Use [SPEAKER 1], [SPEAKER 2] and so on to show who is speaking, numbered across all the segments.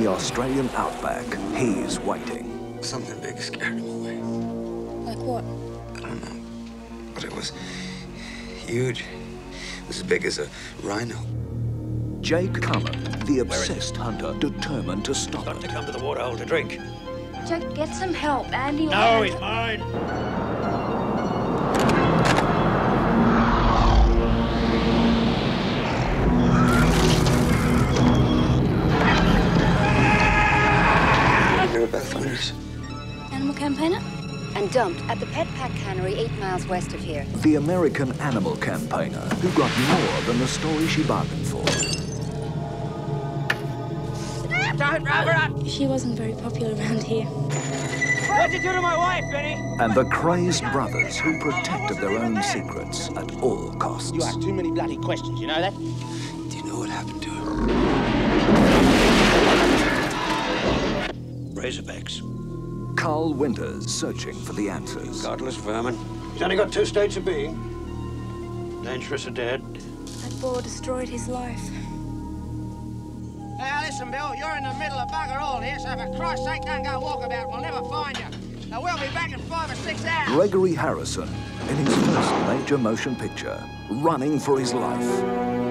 [SPEAKER 1] Australian outback, he's waiting.
[SPEAKER 2] Something big scared him away.
[SPEAKER 3] Like what?
[SPEAKER 2] I don't know. But it was huge. It was as big as a rhino.
[SPEAKER 1] Jake Cullen, the obsessed hunter, determined to stop
[SPEAKER 4] Got to
[SPEAKER 1] it.
[SPEAKER 4] come to the waterhole to drink.
[SPEAKER 3] Jake, get some help. Andy.
[SPEAKER 4] No, he's mine.
[SPEAKER 3] Animal campaigner?
[SPEAKER 5] and dumped at the Pet Pack Cannery eight miles west of here.
[SPEAKER 1] The American animal campaigner who got more than the story she bargained for.
[SPEAKER 6] Don't rub her up!
[SPEAKER 3] She wasn't very popular around here.
[SPEAKER 6] What'd you do to my wife, Benny?
[SPEAKER 1] And the crazed brothers who protected their own secrets at all costs.
[SPEAKER 6] You ask too many bloody questions, you know that?
[SPEAKER 2] Do you know what happened to her?
[SPEAKER 4] Razorbacks.
[SPEAKER 1] Carl Winters searching for the answers.
[SPEAKER 4] Godless vermin. He's only got two states of being. Dangerous or dead.
[SPEAKER 3] That boar destroyed his life.
[SPEAKER 6] Now listen, Bill, you're in the middle of bugger all here, so for Christ's sake, don't go walkabout. We'll never find you. Now we'll be back in five or six hours.
[SPEAKER 1] Gregory Harrison in his first major motion picture, running for his life.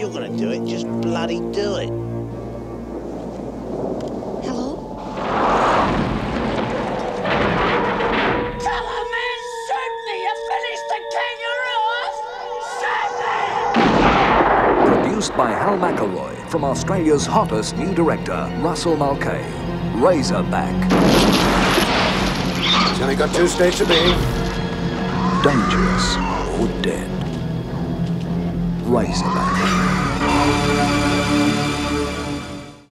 [SPEAKER 7] If you're gonna do it, just bloody do it.
[SPEAKER 3] Hello?
[SPEAKER 6] Come on, man, shoot me! You finished the kangaroo! Shoot me!
[SPEAKER 1] Produced by Hal McElroy from Australia's hottest new director, Russell Mulcahy. Razorback.
[SPEAKER 4] He's only got two states to being.
[SPEAKER 1] Dangerous or dead. Razorback.